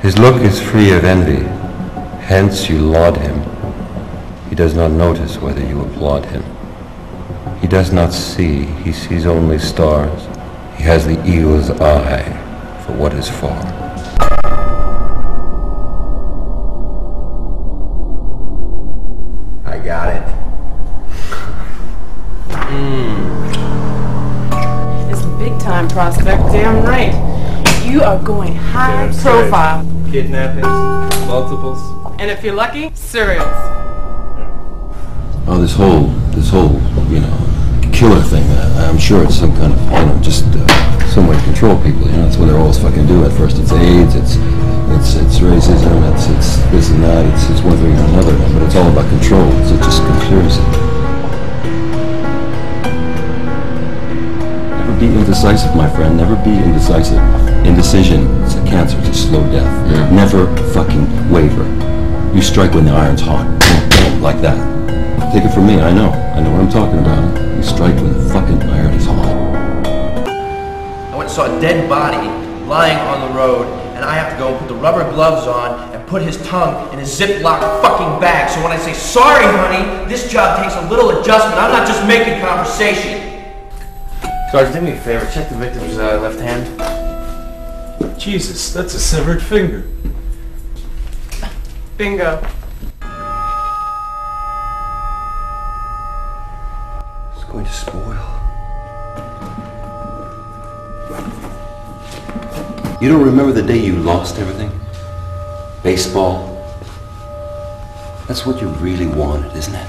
His look is free of envy, hence you laud him. He does not notice whether you applaud him. He does not see, he sees only stars. He has the eagle's eye for what is far. I got it. Hmm. It's a big time prospect, damn right. You are going high Damn straight. Profile. Kidnappings, multiples. And if you're lucky, serials. Oh, this whole, this whole, you know, killer thing, uh, I'm sure it's some kind of, you know, just uh, some way to control people, you know, that's what they're always fucking do. At first it's AIDS, it's, it's, it's racism, it's, it's this and that, it's, it's one thing or another, but it's all about control, so it just clears it. Never be indecisive, my friend, never be indecisive. Indecision, it's a cancer, it's a slow death. Never fucking waver. You strike when the iron's hot, boom, boom, like that. Take it from me, I know. I know what I'm talking about. You strike when the fucking iron is hot. I went and saw a dead body lying on the road, and I have to go and put the rubber gloves on and put his tongue in a Ziploc fucking bag. So when I say, sorry, honey, this job takes a little adjustment. I'm not just making conversation. Sergeant, do me a favor. Check the victim's uh, left hand. Jesus, that's a severed finger. Bingo. It's going to spoil. You don't remember the day you lost everything? Baseball? That's what you really wanted, isn't it?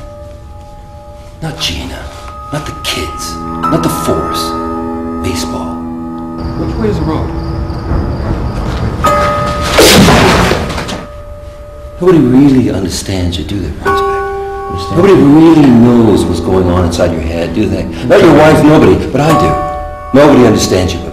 Not Geena, not the kids, not the force. Baseball. Which way is the road? Nobody really understands you, do they, Prospect? Nobody really knows what's going on inside your head, do they? Not your wife, nobody, but I do. Nobody understands you